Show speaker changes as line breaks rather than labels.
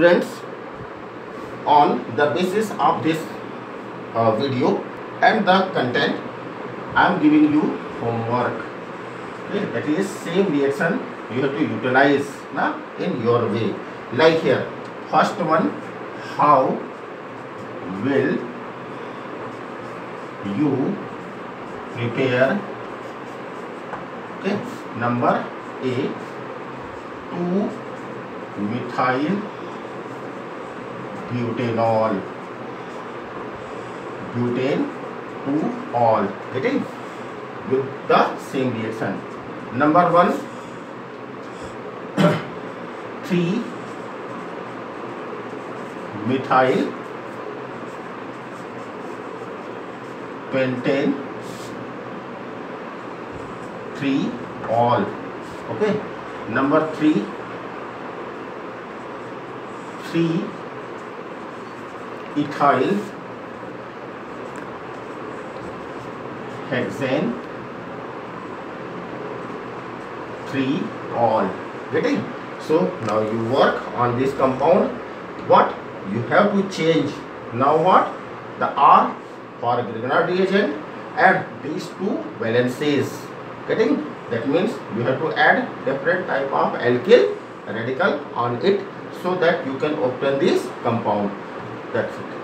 students on the basis of this uh, video and the content I am giving you homework. Okay that is same reaction you have to utilize na, in your way. Like here first one how will you prepare? Okay number a 2 methyl butanol butane to all getting with the same reaction number one 3 methyl pentane 3 all okay number 3 3 ethyl hexane. 3 ol. Getting? So now you work on this compound. What? You have to change. Now what? The r for Grignard reagent add these two valences getting? That means you have to add different type of alkyl radical on it so that you can obtain this compound that's it.